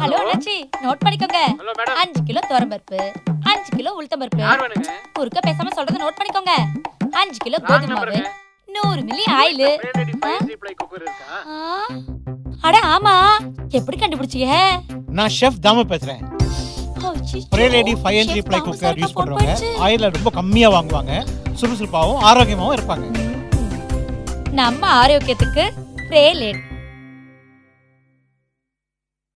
Hello அண்ணாச்சி note பண்ணிக்கோங்க. அஞ்சு கிலோ துவரம்பருப்பு அஞ்சு கிலோ உளுத்தம்பருப்பு குறுக்க பேசாம சொல்றத நோட் பண்ணிக்கோங்க. அஞ்சு கிலோ கோதுமை மாவு நூறு மில்லி ஆயில் அட ஆமா. எப்படி கண்டுபிடிச்சீங்க நான் ஷெஃப் தாம பேசுறேன். ஒரே lady five and cooker use ஆயில ரொம்ப கம்மியாக வாங்குவாங்க. சுறுசுறுப்பாகவும் ஆரோக்கியமாகவும் இருப்பாங்க. நம்ம ஆரோக்கியத்துக்கு பிரேலேட்